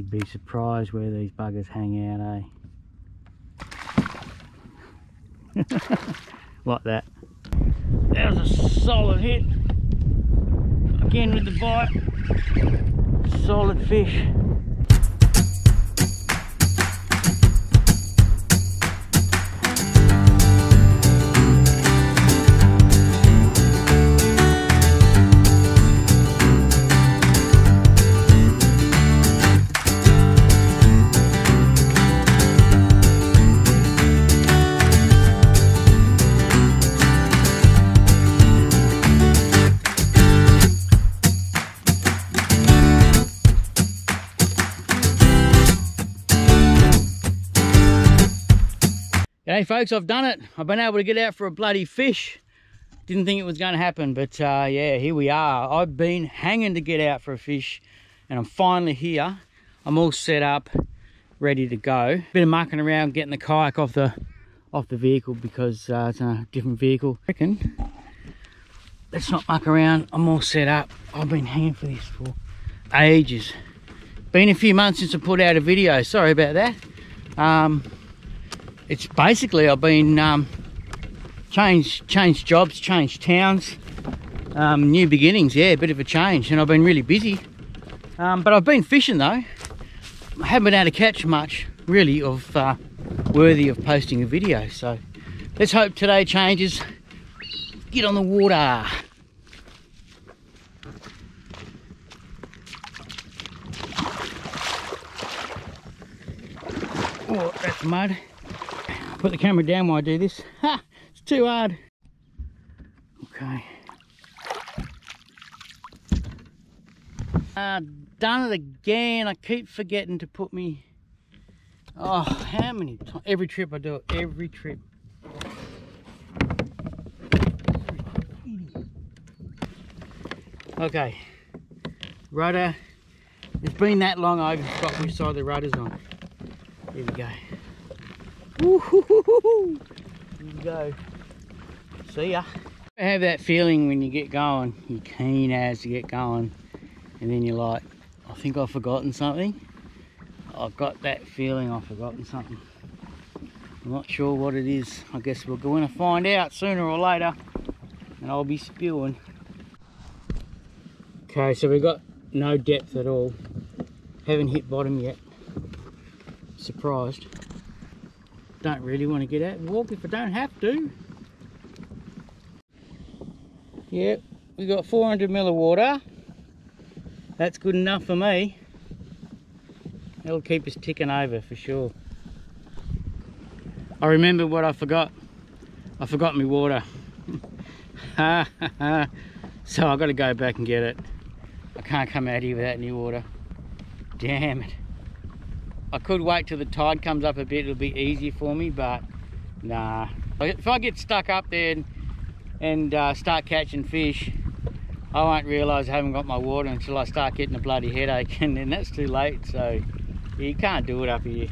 You'd be surprised where these buggers hang out, eh? like that. That was a solid hit. Again with the bite. Solid fish. Hey folks, I've done it. I've been able to get out for a bloody fish. Didn't think it was going to happen, but uh, yeah, here we are. I've been hanging to get out for a fish, and I'm finally here. I'm all set up, ready to go. Bit of mucking around, getting the kayak off the off the vehicle because uh, it's a different vehicle. I reckon. Let's not muck around. I'm all set up. I've been hanging for this for ages. Been a few months since I put out a video. Sorry about that. Um, it's basically I've been um, changed changed jobs, changed towns, um, new beginnings. Yeah, a bit of a change, and I've been really busy. Um, but I've been fishing though. I haven't been able to catch much really of uh, worthy of posting a video. So let's hope today changes. Get on the water. Oh, that's mud put the camera down while I do this. Ha! It's too hard. Okay. Uh, done it again. I keep forgetting to put me... Oh, how many times? Every trip I do it. Every trip. Okay. Rudder. It's been that long I have forgot which side the rudder's on. Here we go. Here you go. See ya. I have that feeling when you get going, you're keen as to get going, and then you're like, I think I've forgotten something. I've got that feeling I've forgotten something. I'm not sure what it is. I guess we're going to find out sooner or later, and I'll be spewing. Okay, so we've got no depth at all. Haven't hit bottom yet. Surprised don't really want to get out and walk if I don't have to. Yep, we got 400 mil of water. That's good enough for me. That'll keep us ticking over for sure. I remember what I forgot. I forgot my water. so I've got to go back and get it. I can't come out here without any water. Damn it. I could wait till the tide comes up a bit, it'll be easier for me, but nah. If I get stuck up there and, and uh, start catching fish, I won't realise I haven't got my water until I start getting a bloody headache, and then that's too late, so you can't do it up here.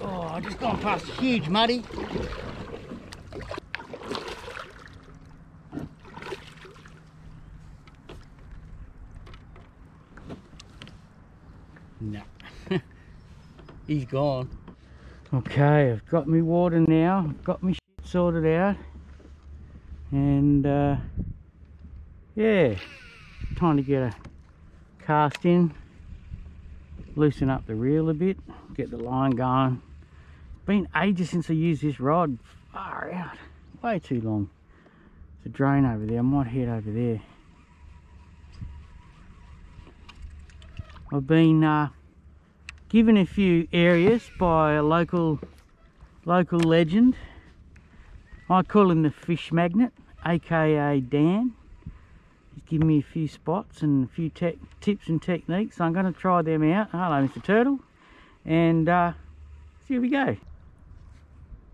Oh, I just gone past a huge muddy. No he's gone. Okay, I've got my water now, I've got my shit sorted out. And uh, yeah, time to get a cast in, loosen up the reel a bit, get the line going. Been ages since I used this rod, far out, way too long. There's a drain over there, I might head over there. I've been uh, given a few areas by a local local legend. I call him the fish magnet, aka Dan. He's given me a few spots and a few tips and techniques. So I'm going to try them out. Hello, Mr. Turtle. And uh, see we go.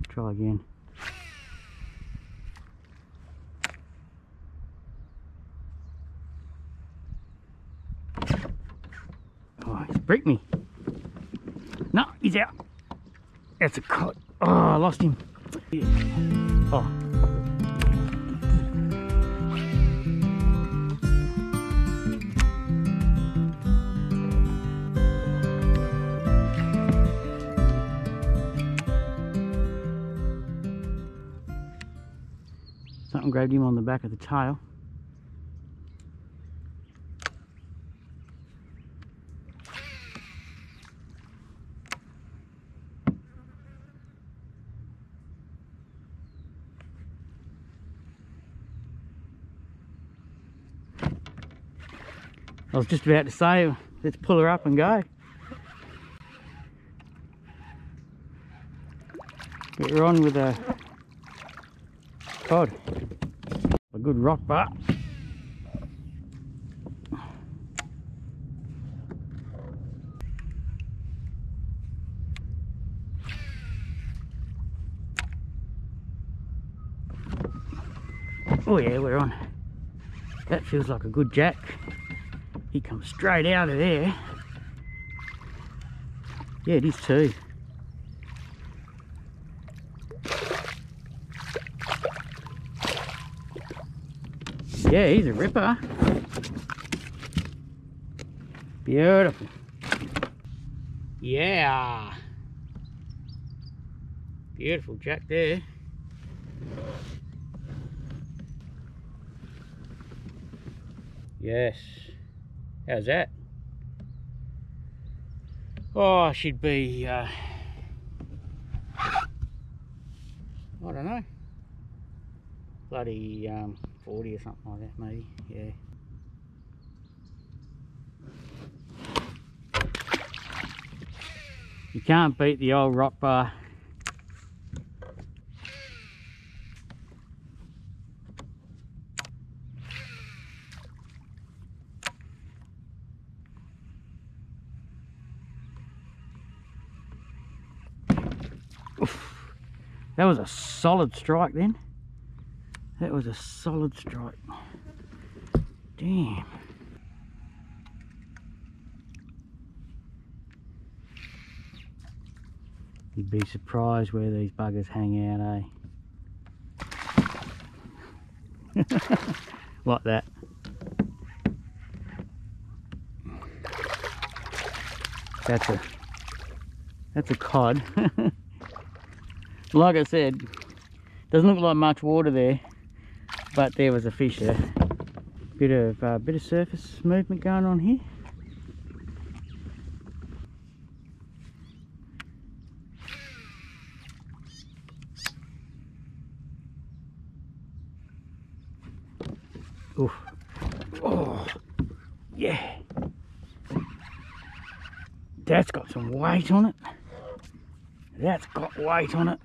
Try again. Oh, he's bricked me. He's out. That's a cut. Oh, I lost him. Oh. Something grabbed him on the back of the tail. I was just about to say, let's pull her up and go. Get her on with a cod. A good rock bar. Oh yeah, we're on. That feels like a good jack. He comes straight out of there. Yeah, it is too. Yeah, he's a ripper. Beautiful. Yeah. Beautiful jack there. Yes. How's that? Oh, she'd be, uh, I don't know, bloody um, 40 or something like that maybe, yeah. You can't beat the old rock bar. That was a solid strike then. That was a solid strike. Damn. You'd be surprised where these buggers hang out, eh? like that. That's a that's a cod. like I said, doesn't look like much water there, but there was a fish there. Bit of uh, bit of surface movement going on here. Oof. Oh, yeah. That's got some weight on it. That's got weight on it.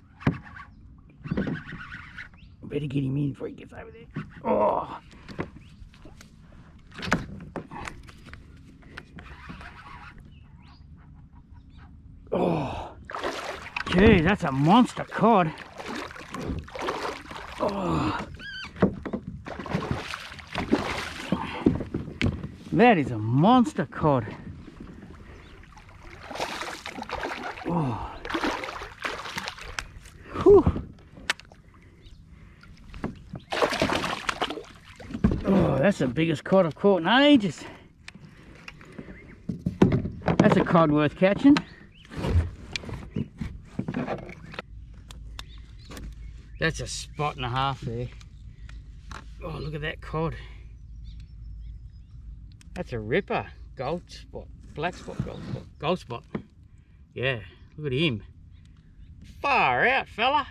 Better get him in before he gets over there. Oh. Oh. Gee, that's a monster cod. Oh. That is a monster cod. Oh. Whew. Oh, that's the biggest cod I've caught in ages. That's a cod worth catching. That's a spot and a half there. Oh, look at that cod. That's a ripper. Gold spot. Black spot, gold spot. Gold spot. Yeah, look at him. Far out, fella.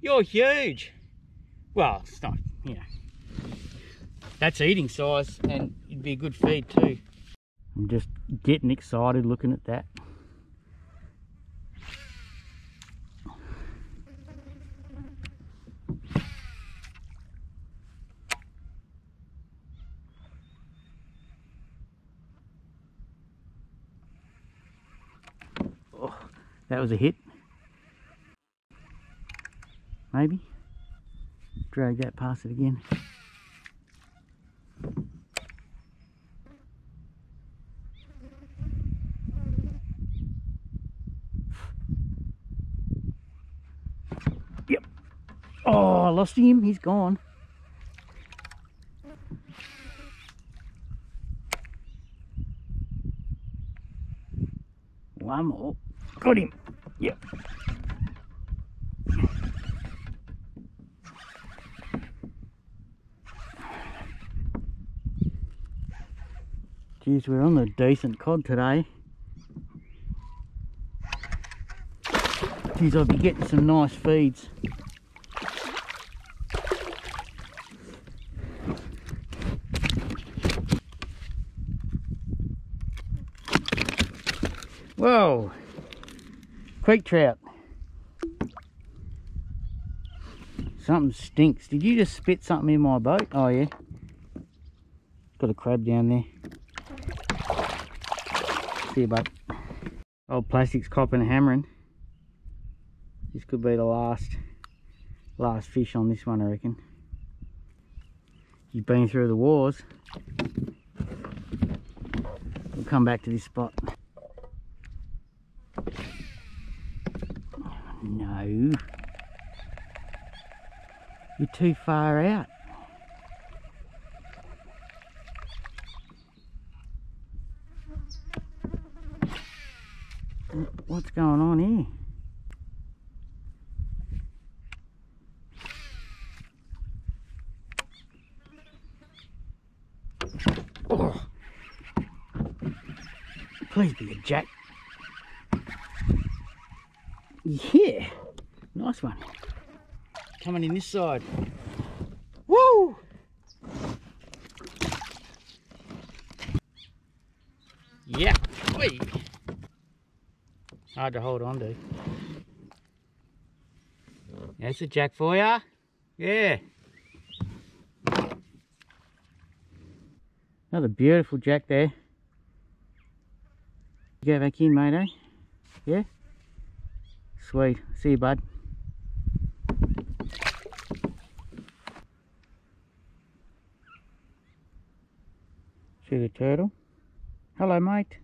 You're huge. Well, it's not, you know. That's eating size and it'd be a good feed too. I'm just getting excited looking at that. Oh, that was a hit. Maybe. Drag that past it again. lost him. He's gone. One more. Got him. Yep. Geez, we're on a decent cod today. Geez, I'll be getting some nice feeds. Creek trout. Something stinks. Did you just spit something in my boat? Oh yeah. Got a crab down there. See you, bud. Old plastics copping hammering. This could be the last last fish on this one, I reckon. You've been through the wars. We'll come back to this spot. You're too far out. What's going on here? Oh. Please be a jack. Yeah, nice one. Coming in this side. Woo! Yeah, Oi. Hard to hold on to. That's a jack for ya. Yeah. Another beautiful jack there. You go back in, mate, eh? Yeah? Sweet. See you, bud. See the turtle? Hello, mate.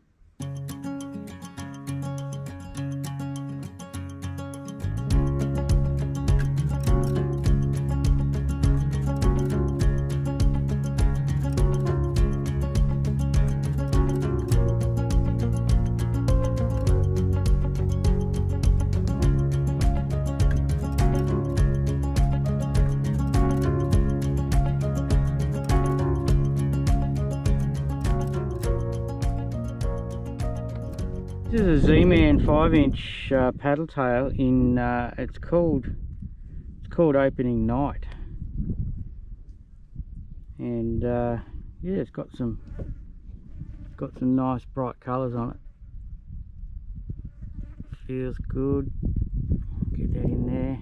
5 inch uh, paddle tail in, uh, it's called, it's called Opening Night. And uh, yeah, it's got some, got some nice bright colours on it. Feels good. Get that in there.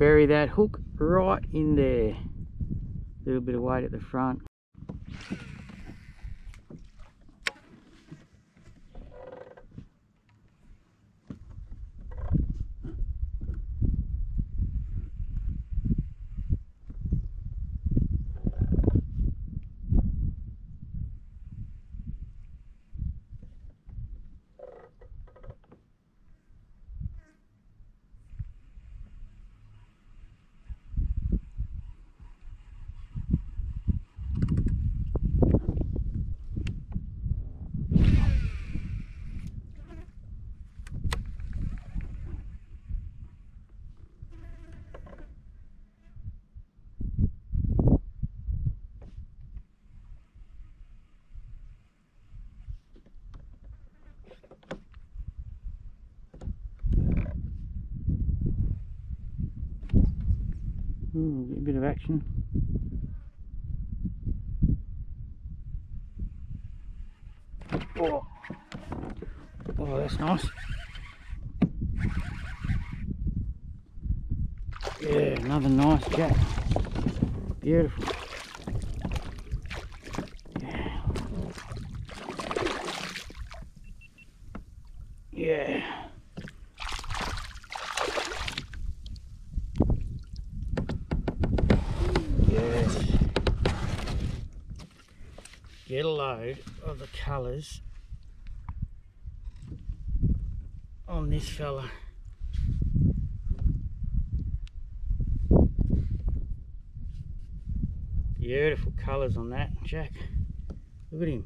Bury that hook right in there. A little bit of weight at the front. Ooh, get a bit of action. Oh, oh that's nice. Yeah, another nice jack. Beautiful. Yeah. Yeah. Yes. Get a load of the colours on this fella. Beautiful colours on that, Jack. Look at him.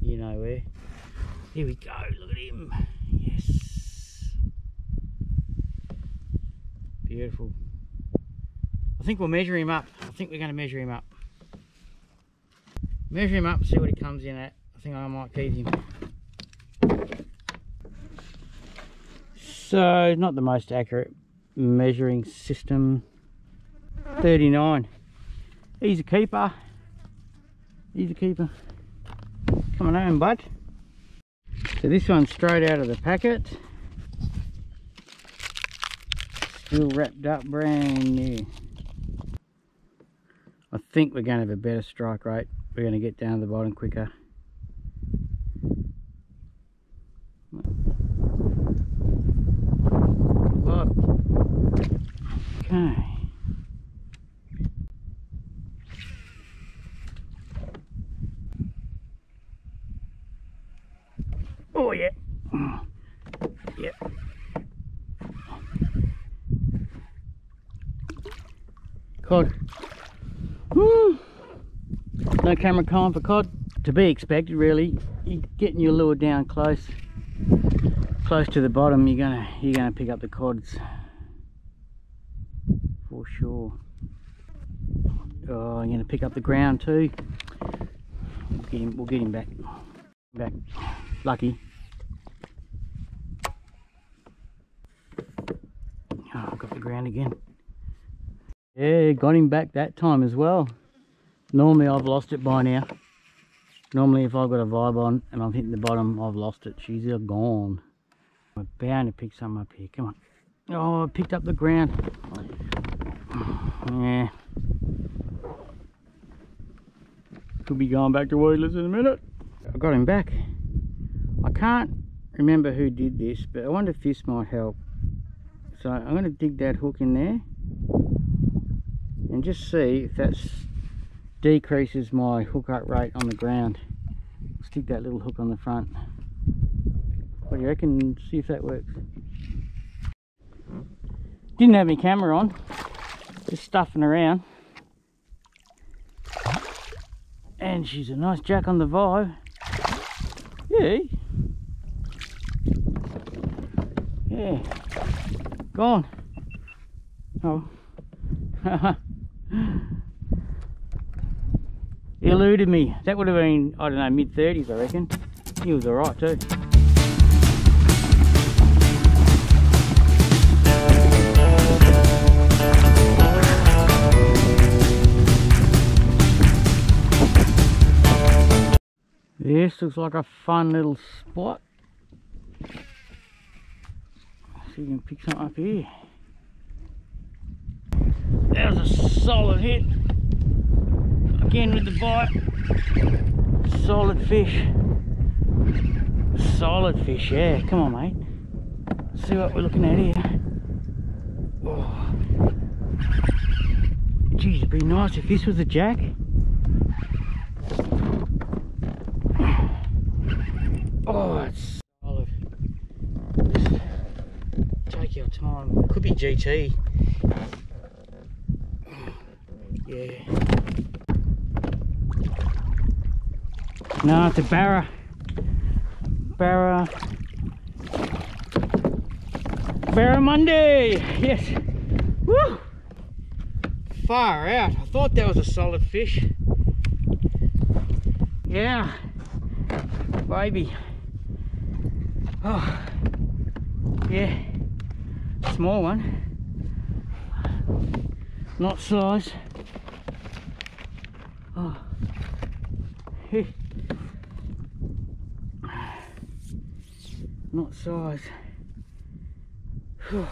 You know where. Here we go, look at him. Yes. Beautiful. I think we'll measure him up. I think we're going to measure him up. Measure him up, see what he comes in at. I think I might keep him. So, not the most accurate measuring system. 39. He's a keeper. He's a keeper. Coming home, bud. So this one's straight out of the packet. Still wrapped up brand new. I think we're going to have a better strike rate. We're going to get down to the bottom quicker. Okay. Oh yeah. Yep. Cod. Woo. No camera con for cod. To be expected really. You're getting your lure down close. Close to the bottom you're gonna you're gonna pick up the cods. For sure. Oh I'm gonna pick up the ground too. We'll get him, we'll get him back. Back. Lucky. Oh I've got the ground again. Yeah got him back that time as well normally I've lost it by now. Normally if I've got a vibe on and I'm hitting the bottom I've lost it. She's gone. I'm bound to pick some up here come on. Oh I picked up the ground. Yeah. Could be going back to weedless in a minute. I got him back. I can't remember who did this but I wonder if this might help. So I'm going to dig that hook in there and just see if that decreases my hook up rate on the ground. Stick that little hook on the front. What do you reckon? See if that works. Didn't have my camera on. Just stuffing around. And she's a nice jack on the vibe. Yeah. Yeah gone oh eluded me that would have been i don't know mid 30s i reckon he was all right too This looks like a fun little spot. See if you can pick something up here. That was a solid hit. Again with the bite. Solid fish. Solid fish, yeah. Come on, mate. Let's see what we're looking at here. Oh. Geez, it'd be nice if this was a jack. Oh, it's solid. Just take your time. Could be GT. Yeah. No, it's a Barra. Barra. Barramundi. Yes. Woo! Far out. I thought that was a solid fish. Yeah. Baby. Oh, yeah, small one. Not size. Oh, not size.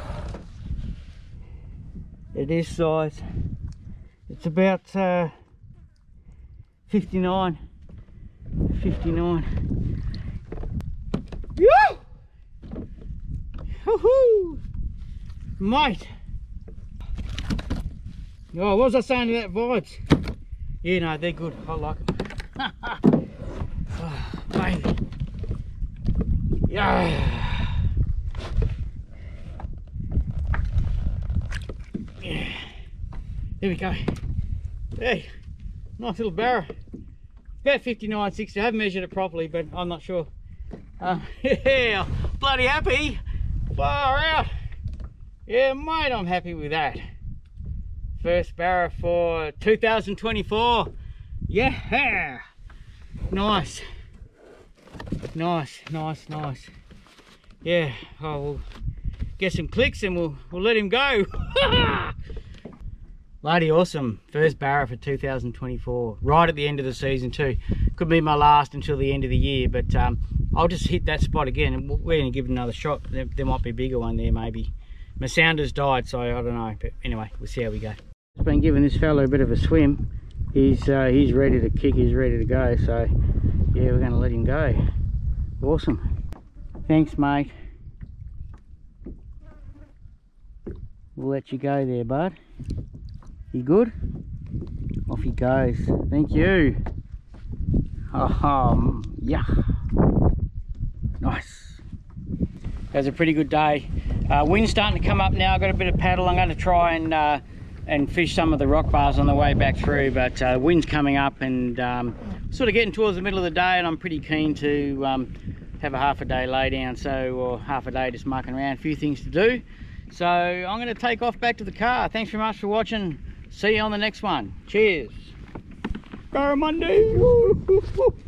It is size. It's about uh, 59. 59. Yeah! Woohoo! Mate! Oh, what was I saying to that vibes? Yeah, no, they're good. I like them. oh, baby. Yeah. Yeah. There we go. Hey, nice little barra. About 59, 60. I haven't measured it properly, but I'm not sure. Uh, yeah, bloody happy. Far out. Yeah, mate, I'm happy with that. First barra for 2024. Yeah. Nice. Nice, nice, nice. Yeah, oh, we'll get some clicks and we'll, we'll let him go. Bloody awesome. First barra for 2024. Right at the end of the season too. Could be my last until the end of the year, but um, I'll just hit that spot again and we're going to give it another shot. There, there might be a bigger one there maybe. My sounder's died, so I don't know. But anyway, we'll see how we go. Just been giving this fellow a bit of a swim. He's uh, he's ready to kick. He's ready to go. So yeah, we're going to let him go. Awesome. Thanks, mate. We'll let you go there, bud. You good? Off he goes. Thank you. Oh, yeah. Nice. That was a pretty good day. Uh, wind's starting to come up now. I've got a bit of paddle. I'm going to try and uh, and fish some of the rock bars on the way back through. But uh, wind's coming up and um, sort of getting towards the middle of the day, and I'm pretty keen to um, have a half a day lay down. So, or half a day just mucking around. A few things to do. So I'm going to take off back to the car. Thanks very much for watching. See you on the next one. Cheers. Barramundi.